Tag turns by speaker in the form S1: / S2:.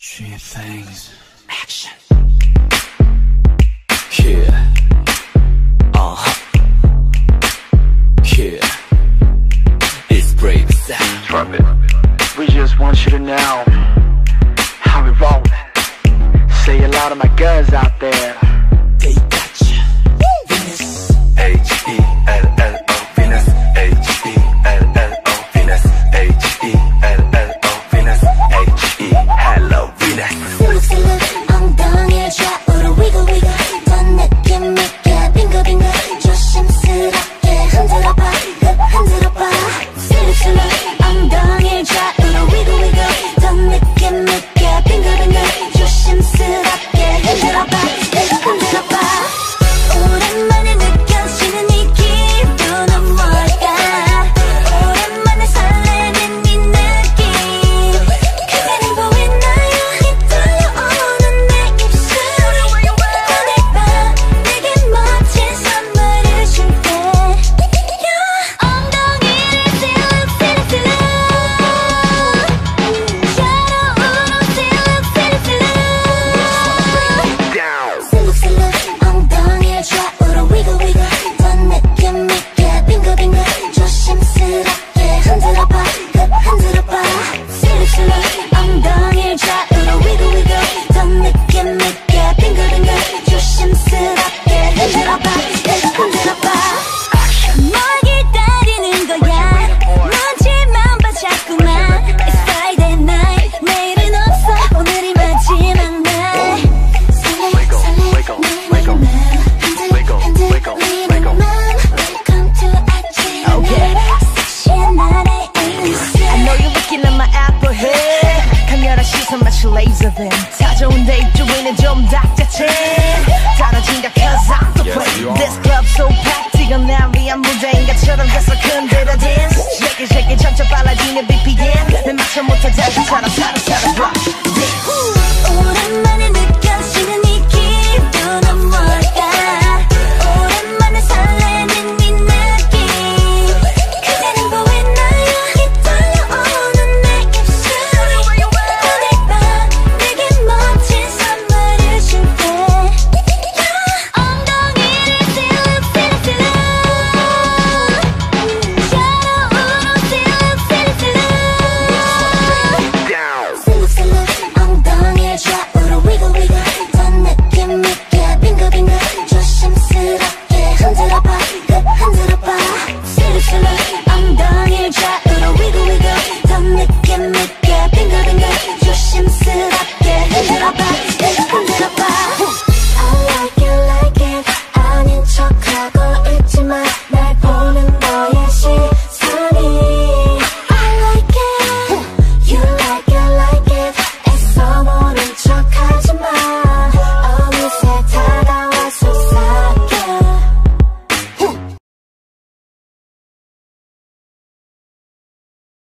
S1: Cheap things.
S2: Action.
S1: Yeah. Uh. -huh. Yeah. It's brave sound.
S2: Drop it. We just want you to know how we roll. Say a lot of my guns out there. visiting 찾아온 내 입주인은 좀 닥자체 달라진다 cause I'm the way this